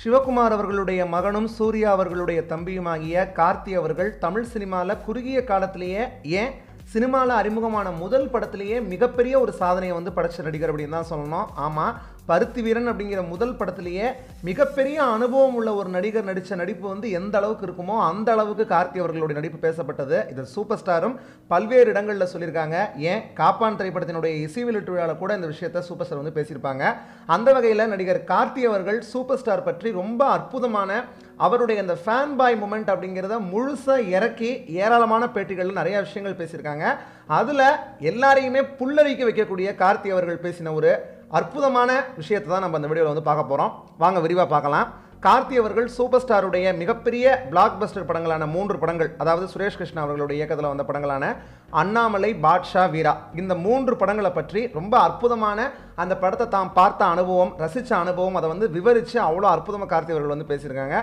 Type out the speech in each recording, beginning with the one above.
சிவகுமார் அவர்களுடைய மகனும் சூர்யா அவர்களுடைய தம்பியுமாகிய கார்த்தி அவர்கள் தமிழ் சினிமாவில் குறுகிய காலத்திலேயே ஏன் சினிமாவில் அறிமுகமான முதல் படத்திலேயே மிகப்பெரிய ஒரு சாதனையை வந்து படைச்ச நடிகர் அப்படின்னு தான் சொல்லணும். ஆமாம் பருத்தி வீரன் அப்படிங்கிற முதல் படத்திலேயே மிகப்பெரிய அனுபவம் உள்ள ஒரு நடிகர் நடித்த நடிப்பு வந்து எந்த அளவுக்கு இருக்குமோ அந்த அளவுக்கு கார்த்தி அவர்களுடைய நடிப்பு பேசப்பட்டது. இது சூப்பர் ஸ்டாரும் பல்வேறு இடங்களில் சொல்லியிருக்காங்க. ஏன்? காப்பான் திரைப்படத்தினுடைய இசை வெளியீட்டு கூட இந்த விஷயத்தை சூப்பர் ஸ்டார் வந்து பேசியிருப்பாங்க. அந்த வகையில் நடிகர் கார்த்தி அவர்கள் சூப்பர் ஸ்டார் பற்றி ரொம்ப அற்புதமான அவருடைய அந்த ஃபேன் பாய் மூமெண்ட் அப்படிங்கிறத முழுசாக இறக்கி ஏராளமான பேட்டிகளில் நிறைய விஷயங்கள் பேசியிருக்காங்க. அதில் எல்லாரையுமே புல்லரிக்க வைக்கக்கூடிய கார்த்தி அவர்கள் பேசின ஒரு அற்புதமான விஷயத்தை தான் நம்ம அந்த வீடியோவில் வந்து பார்க்க போகிறோம் வாங்க விரிவாக பார்க்கலாம். கார்த்தி அவர்கள் சூப்பர் ஸ்டாருடைய மிகப்பெரிய பிளாக் பஸ்டர் படங்களான மூன்று படங்கள் அதாவது சுரேஷ் கிருஷ்ணா அவர்களுடைய இயக்கத்தில் வந்த படங்களான அண்ணாமலை பாட்ஷா வீரா இந்த மூன்று படங்களை பற்றி ரொம்ப அற்புதமான அந்த படத்தை தாம் பார்த்த அனுபவம் ரசித்த அனுபவம் அதை வந்து விவரித்து அவ்வளோ அற்புதமாக கார்த்தி அவர்கள் வந்து பேசியிருக்காங்க.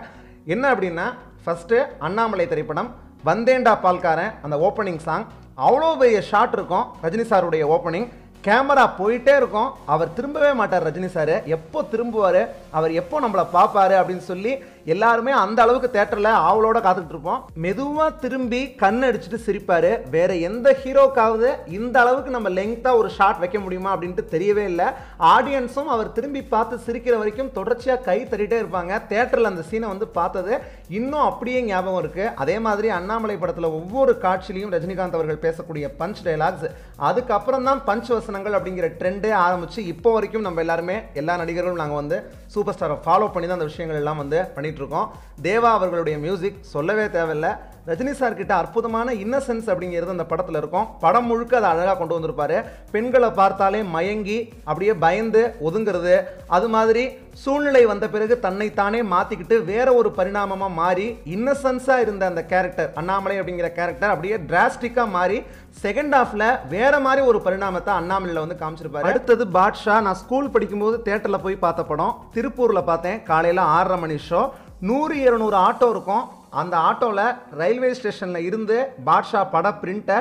என்ன அப்படின்னா ஃபஸ்ட்டு அண்ணாமலை திரைப்படம் வந்தேண்டா பால்காரன் அந்த ஓப்பனிங் சாங் அவ்வளோ பெரிய ஷாட் இருக்கும் ரஜினி சாருடைய ஓப்பனிங் கேமரா போயிட்டே இருக்கும். அவர் திரும்பவே மாட்டார் ரஜினி சார். எப்போ திரும்புவார்? அவர் எப்போ நம்மளை பார்ப்பாரு அப்படின்னு சொல்லி எல்லாருமே அந்த அளவுக்கு தேட்டரில் ஆவலோட காத்துட்டு இருப்போம். மெதுவாக திரும்பி கண் அடிச்சுட்டு சிரிப்பார். வேற எந்த ஹீரோக்காவது இந்த அளவுக்கு நம்ம லெங்க்த்தாக ஒரு ஷாட் வைக்க முடியுமா அப்படின்ட்டு தெரியவே இல்லை. ஆடியன்ஸும் அவர் திரும்பி பார்த்து சிரிக்கிற வரைக்கும் தொடர்ச்சியாக கை தட்டிகிட்டே இருப்பாங்க. தேட்டரில் அந்த சீனை வந்து பார்த்தது இன்னும் அப்படியே ஞாபகம் இருக்குது அதே மாதிரி அண்ணாமலை படத்தில் ஒவ்வொரு காட்சியிலையும் ரஜினிகாந்த் அவர்கள் பேசக்கூடிய பஞ்ச் டைலாக்ஸ் அதுக்கப்புறம் தான் பஞ்ச் வசனங்கள் அப்படிங்கிற ட்ரெண்டே ஆரம்பிச்சு இப்போ வரைக்கும் நம்ம எல்லாருமே எல்லா நடிகர்களும் நாங்கள் வந்து சூப்பர் ஸ்டாரை ஃபாலோ பண்ணி தான் அந்த விஷயங்கள் எல்லாம் வந்து பண்ணிட்டு இருக்கோம் தேவா அவர்களுடைய மியூசிக் சொல்லவே தேவையில்லை. ரஜினி சார் கிட்ட அற்புதமான இன்னசென்ஸ் அப்படிங்கிறது அந்த படத்தில் இருக்கும். படம் முழுக்க அதை அழகாக கொண்டு வந்திருப்பாரு. பெண்களை பார்த்தாலே மயங்கி அப்படியே பயந்து ஒதுங்கிறது. அது மாதிரி சூழ்நிலை வந்த பிறகு தன்னைத்தானே மாற்றிக்கிட்டு வேற ஒரு பரிணாமமாக மாறி இன்னசென்ஸாக இருந்த அந்த கேரக்டர் அண்ணாமலை அப்படிங்கிற கேரக்டர் அப்படியே டிராஸ்டிக்காக மாறி செகண்ட் ஹாஃப்ல வேற மாதிரி ஒரு பரிணாமத்தை அண்ணாமலையில் வந்து காமிச்சிருப்பாரு. அடுத்தது பாட்ஷா நான் ஸ்கூல் படிக்கும்போது தேட்டரில் போய் பார்த்த படம். திருப்பூரில் பார்த்தேன். காலையில் ஆறரை மணி ஷோ நூறு இருநூறு ஆட்டோ இருக்கும். அந்த ஆட்டோவில் ரயில்வே ஸ்டேஷனில் இருந்து பாட்ஷா பட பிரிண்ட்டை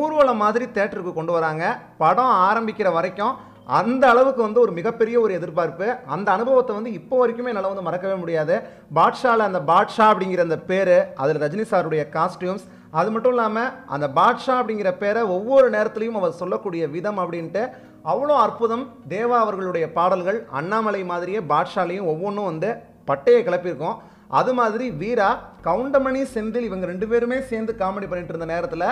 ஊர்வலம் மாதிரி தேட்டருக்கு கொண்டு வராங்க. படம் ஆரம்பிக்கிற வரைக்கும் அந்த அளவுக்கு வந்து ஒரு மிகப்பெரிய ஒரு எதிர்பார்ப்பு. அந்த அனுபவத்தை வந்து இப்போ வரைக்குமே என்னால் வந்து மறக்கவே முடியாது. பாட்ஷாவில் அந்த பாட்ஷா அப்படிங்கிற அந்த பேர் அதில் ரஜினி சாருடைய காஸ்டியூம்ஸ் அது மட்டும் இல்லாமல் அந்த பாட்ஷா அப்படிங்கிற பேரை ஒவ்வொரு நேரத்துலையும் அவர் சொல்லக்கூடிய விதம் அப்படின்ட்டு அவ்வளோ அற்புதம். தேவா அவர்களுடைய பாடல்கள் அண்ணாமலை மாதிரியே பாட்ஷாலையும் ஒவ்வொன்றும் வந்து பட்டையை கிளப்பியிருக்கோம். அது மாதிரி வீரா கவுண்டமணி செந்தில் இவங்க ரெண்டு பேருமே சேர்ந்து காமெடி பண்ணிட்டு இருந்த நேரத்தில்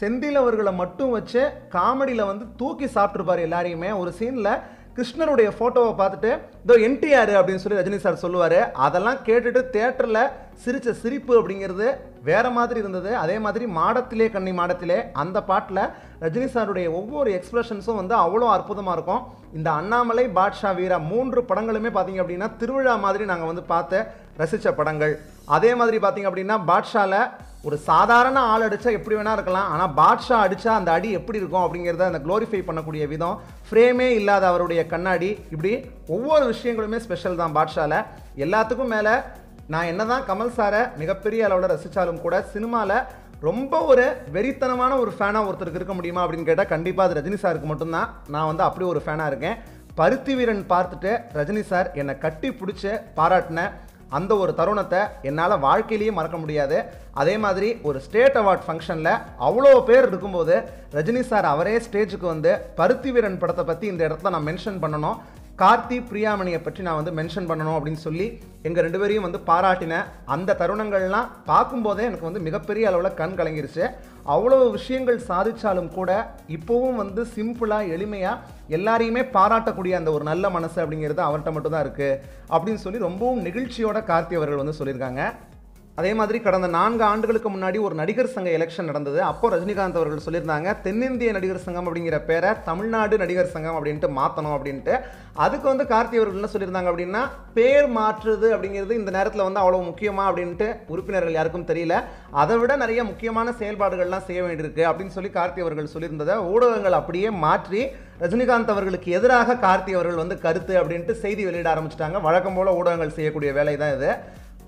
செந்தில் அவர்களை மட்டும் வச்சு காமெடியில் வந்து தூக்கி சாப்பிட்ருப்பாரு எல்லாரையுமே. ஒரு சீனில் கிருஷ்ணருடைய ஃபோட்டோவை பார்த்துட்டு இதோ என்டிஆர் அப்படின்னு சொல்லி ரஜினி சார் சொல்லுவார். அதெல்லாம் கேட்டுட்டு தேட்டரில் சிரித்த சிரிப்பு அப்படிங்கிறது வேற மாதிரி இருந்தது. அதே மாதிரி மாடத்திலே கண்ணி மாடத்திலே அந்த பாட்டில் ரஜினி சாருடைய ஒவ்வொரு எக்ஸ்பிரஷன்ஸும் வந்து அவ்வளோ அற்புதமாக இருக்கும். இந்த அண்ணாமலை பாட்ஷா வீரா மூன்று படங்களுமே பார்த்தீங்க அப்படின்னா திருவிழா மாதிரி நாங்கள் வந்து பார்த்து ரசித்த படங்கள். அதே மாதிரி பார்த்தீங்க அப்படின்னா பாட்ஷாவில் ஒரு சாதாரண ஆள் அடித்தா எப்படி வேணா இருக்கலாம். ஆனால் பாட்ஷா அடித்தா அந்த அடி எப்படி இருக்கும் அப்படிங்கிறத அந்த க்ளோரிஃபை பண்ணக்கூடிய விதம். ஃப்ரேமே இல்லாத அவருடைய கண்ணாடி. இப்படி ஒவ்வொரு விஷயங்களுமே ஸ்பெஷல் தான் பாட்ஷாவில் எல்லாத்துக்கும் மேலே நான் என்னதான் கமல் சாரை மிகப்பெரிய அளவில் ரசித்தாலும் கூட சினிமாவில் ரொம்ப ஒரு வெறித்தனமான ஒரு ஃபேனாக ஒருத்தருக்கு இருக்க முடியுமா அப்படின்னு கேட்டால் கண்டிப்பாக அது ரஜினி சாருக்கு மட்டும்தான். நான் வந்து அப்படி ஒரு ஃபேனாக இருக்கேன். பருத்தி வீரன் பார்த்துட்டு ரஜினி சார் என்னை கட்டி பிடிச்சி பாராட்டின அந்த ஒரு தருணத்தை என்னால் வாழ்க்கையிலேயே மறக்க முடியாது. அதே மாதிரி ஒரு ஸ்டேட் அவார்ட் ஃபங்க்ஷனில் அவ்வளோ பேர் இருக்கும்போது ரஜினி சார் அவரே ஸ்டேஜுக்கு வந்து பருத்தி வீரன் படத்தை பற்றி இந்த இடத்துல நான் மென்ஷன் பண்ணணும். கார்த்தி பிரியாமணியை பற்றி நான் வந்து மென்ஷன் பண்ணணும் அப்படின்னு சொல்லி எங்கள் ரெண்டு பேரையும் வந்து பாராட்டின அந்த தருணங்கள்லாம் பார்க்கும்போதே எனக்கு வந்து மிகப்பெரிய அளவில் கண் கலங்கிருச்சு. அவ்வளோ விஷயங்கள் சாதித்தாலும் கூட இப்போவும் வந்து சிம்பிளாக எளிமையாக எல்லாரையுமே பாராட்டக்கூடிய அந்த ஒரு நல்ல மனசு அப்படிங்கிறது அவர்கிட்ட மட்டும் தான் இருக்குது அப்படின்னு சொல்லி ரொம்பவும் நெகிழ்ச்சியோட கார்த்தி அவர்கள் வந்து சொல்லியிருக்காங்க. அதே மாதிரி கடந்த நான்கு ஆண்டுகளுக்கு முன்னாடி ஒரு நடிகர் சங்க எலெக்ஷன் நடந்தது. அப்போ ரஜினிகாந்த் அவர்கள் சொல்லியிருந்தாங்க தென்னிந்திய நடிகர் சங்கம் அப்படிங்கிற பேரை தமிழ்நாடு நடிகர் சங்கம் அப்படின்ட்டு மாற்றணும் அப்படின்ட்டு. அதுக்கு வந்து கார்த்தி அவர்கள் என்ன சொல்லியிருந்தாங்க அப்படின்னா பேர் மாற்றுறது அப்படிங்கிறது இந்த நேரத்தில் வந்து அவ்வளோ முக்கியமா? அப்படின்ட்டு உறுப்பினர்கள் யாருக்கும் தெரியல. அதை விட நிறைய முக்கியமான செயல்பாடுகள்லாம் செய்ய வேண்டியிருக்கு அப்படின்னு சொல்லி கார்த்தி அவர்கள் சொல்லியிருந்ததை ஊடகங்கள் அப்படியே மாற்றி ரஜினிகாந்த் அவர்களுக்கு எதிராக கார்த்தி அவர்கள் வந்து கருத்து அப்படின்ட்டு செய்தி வெளியிட ஆரம்பிச்சிட்டாங்க. வழக்கம் போல் ஊடகங்கள் செய்யக்கூடிய வேலை தான் இது.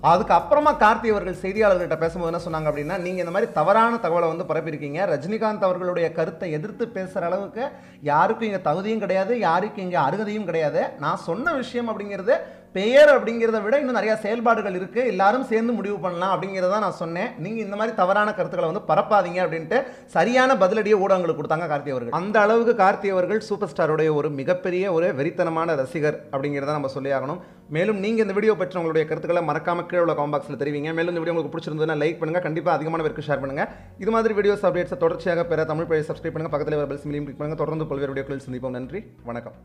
அதுக்கப்புறமா கார்த்தி அவர்கள் செய்தியாளர்கள்ட்ட பேசும்போது என்ன சொன்னாங்க அப்படின்னா நீங்கள் இந்த மாதிரி தவறான தகவலை வந்து பரப்பியிருக்கீங்க. ரஜினிகாந்த் அவர்களுடைய கருத்தை எதிர்த்து பேசுகிற அளவுக்கு யாருக்கும் இங்கே தகுதியும் கிடையாது யாருக்கும் இங்கே அருகதையும் கிடையாது. நான் சொன்ன விஷயம் அப்படிங்கிறது பெயர் அப்படிங்கிறத விட இன்னும் நிறையா செயல்பாடுகள் இருக்குது எல்லாரும் சேர்ந்து முடிவு பண்ணலாம் அப்படிங்கிறத நான் சொன்னேன். நீங்கள் இந்த மாதிரி தவறான கருத்துக்களை வந்து பரப்பாதீங்க அப்படின்ட்டு சரியான பதிலடியை ஊடகங்களுக்கு கொடுத்தாங்க கார்த்தி அவர்கள். அந்த அளவுக்கு கார்த்தி அவர்கள் சூப்பர் ஸ்டாருடைய ஒரு மிகப்பெரிய ஒரு வெறித்தனமான ரசிகர் அப்படிங்கிறத நம்ம சொல்லி ஆகணும். மேலும் நீங்கள் இந்த வீடியோ பற்றி உங்களுடைய கருத்துக்களை மறக்காம கீழே உள்ள காம் பாக்ஸில் தெரிவிங்க. மேலும் இந்த வீடியோ உங்களுக்கு பிடிச்சிருந்ததுன்னா லைக் பண்ணுங்கள் கண்டிப்பாக அதிகமான பேருக்கு ஷேர் பண்ணுங்க. இது மாதிரி வீடியோஸ் அப்டேட்ஸ் தொடர்ச்சியாக பெற தமிழ் பேஜ் சப்ஸ்கிரைப் பண்ணுங்கள் பக்கத்தில் வர பெல் சிம்லையும் கிளிக் பண்ணுங்கள் தொடர்ந்து பல்வேறு வீடியோக்களில் சந்திப்போம். நன்றி. வணக்கம்.